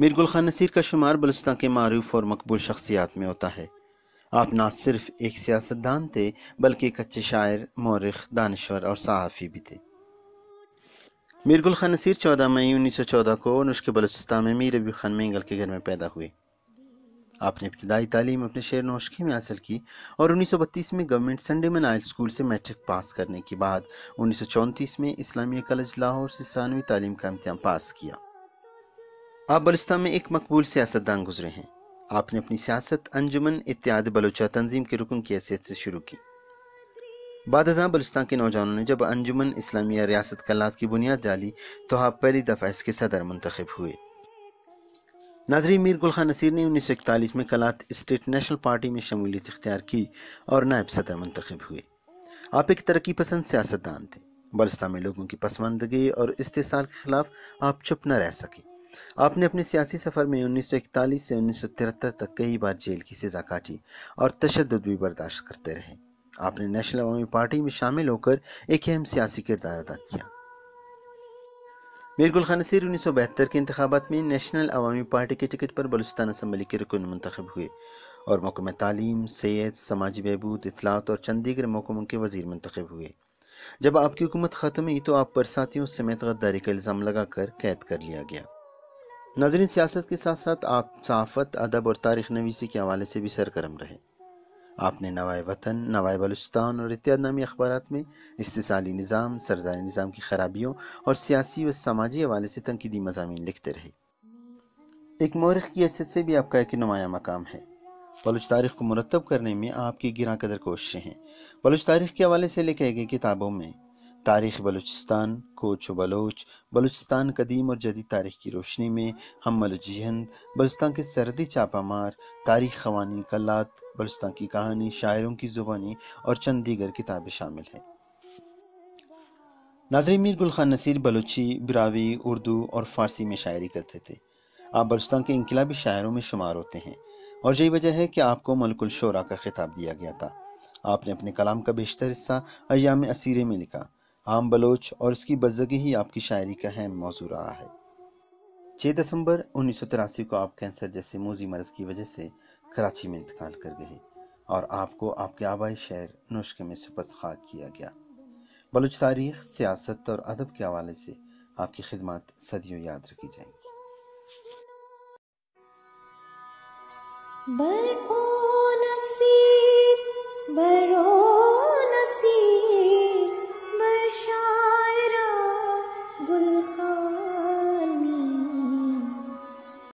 मीर गुल खान नसीर का शुमार बलुस्तान के मारूफ और मकबूल शख्सियात में होता है। आप ना सिर्फ़ एक सियासतदान थे, बल्कि एक अच्छे शायर, मौरख, दानश्वर और सहाफ़ी भी थे। मीर गुल खान नसीर चौदह मई उन्नीस सौ चौदह को नुष्क बलूचिस्तान में मीर अबी खान मेंगल के घर में पैदा हुए। आपने इब्तदाई तालीम, अपने शेर नौशकी में हासिल की और 1932 में गवर्नमेंट संडे में नाइल स्कूल से मैट्रिक पास करने के बाद उन्नीस सौ चौंतीस में इस्लामिया कॉलेज लाहौर से सानवी तालीम का इम्तहान पास किया। आप बलुस्तान में एक मकबूल सियासतदान गुजरे हैं। आपने अपनी सियासत, अंजुमन इत्यादि बलूचा तंजीम के रुकन की हैसियत से शुरू की। बाद बलुस्तान के नौजवानों ने जब अंजुमन इस्लामिया रियासत कलात की बुनियाद डाली तो आप पहली दफ़ा इसके सदर मंतखब हुए। नाजरी मीर गुल खान नसीर ने उन्नीस सौ इकतालीस में कलात स्टेट नेशनल पार्टी में शमूलियत इख्तियार की और नायब सदर मंतखब हुए। आप एक तरक्की पसंद सियासतदान थे। बलुस्तान में लोगों की पसमानदगी और इस्तेसाल के खिलाफ आप चुप न रह सके। आपने अपने सियासी सफ़र में उन्नीस सौ इकतालीस से उन्नीस सौ तिहत्तर तक कई बार जेल की सज़ा काटी और तशद भी बर्दाश्त करते रहे। आपने नेशनल अवामी पार्टी में शामिल होकर एक अहम सियासी किरदार अदा किया। मीर गुल खान नसीर उन्नीस सौ बहत्तर के इंतबात में नेशनल अवामी पार्टी के टिकट पर बलुस्तान असम्बली के रुकन मंतखब हुए और महकम तालीम, सेहत, समाजी बहबूद, इतलात और चंडीगढ़ महकमों के वज़ीर मंतखब हुए। जब आपकी हुकूमत ख़त्म हुई तो आप पर साथियों समेत गद्दारी का इल्ज़ाम लगाकर कैद कर लिया गया। नाजरीन, सियासत के साथ साथ आप सहाफ़त अदब और तारीख नवीसी के हवाले से भी सरगर्म रहे। आपने नवाए वतन, नवाए बलुस्तान और इत्यादि नामी अखबार में इस्तेसाली निज़ाम, सरदारी निज़ाम की खराबियों और सियासी व समाजी हवाले से तनकीदी मजामी लिखते रहे। एक मौरख की हैसियत से भी आपका एक नुमाया मकाम है। बलूच तारीख को मुरतब करने में आपकी गिरा कदर कोशिशें हैं। बलूच तारीख के हवाले से लिखे गए किताबों में तारीख़ बलूचिस्तान कोच व बलोच बलूचिस्तान कदीम और जदीद तारीख की रोशनी में हम मलजिहंद बलुस्तान के सरदी चापा मार तारीख खवानी कलात बलुस्तान की कहानी शायरों की ज़ुबानी और चंद दीगर किताबें शामिल हैं नाजरी मीर गुल खान नसीर बलूची बिरावी उर्दू और फ़ारसी में शायरी करते थे आप बलुस्तान के इनकलाबी शायरों में शुमार होते हैं और यही वजह है कि आपको मलकुल शोरा का खिताब दिया गया था आपने अपने कलाम का बेशतर हिस्सा अयाम असीरे में लिखा आम बलोच और इसकी बजगी ही आपकी शायरी का अहम मौजू रहा है। छः दिसंबर उन्नीस सौ तिरासी को आप कैंसर जैसे मोजी मरज की वजह से कराची में इंतकाल कर गए और आपको आपके आबाई शहर नुश्क में सुपरत खाक किया गया। बलूच तारीख, सियासत और अदब के हवाले से आपकी खिदमत सदियों याद रखी जाएँगी।